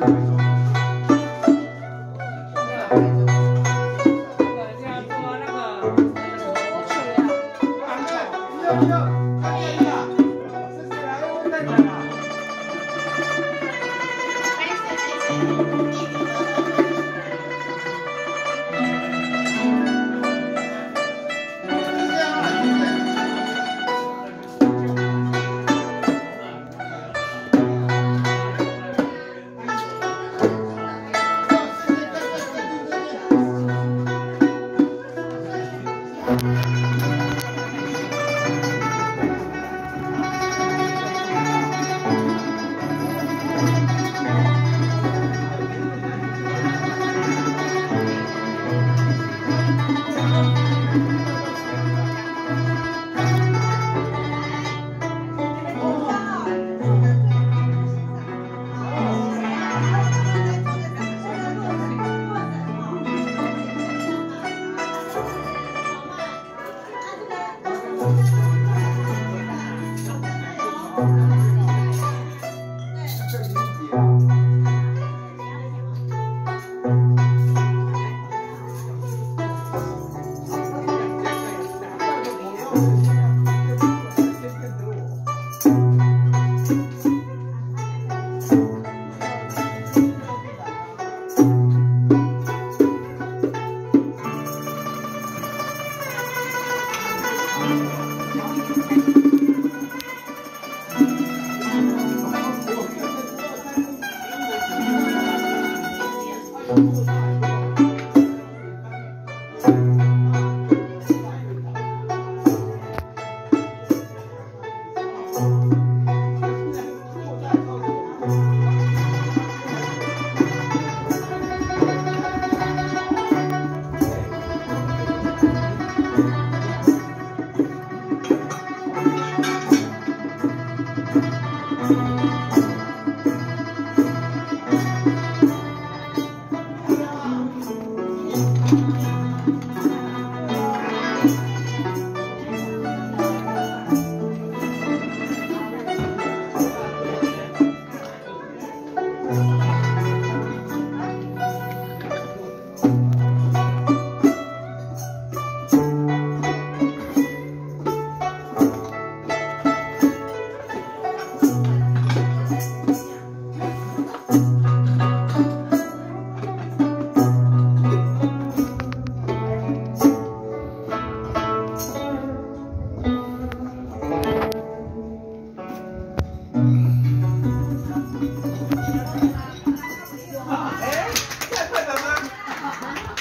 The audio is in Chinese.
那个，那个，那个，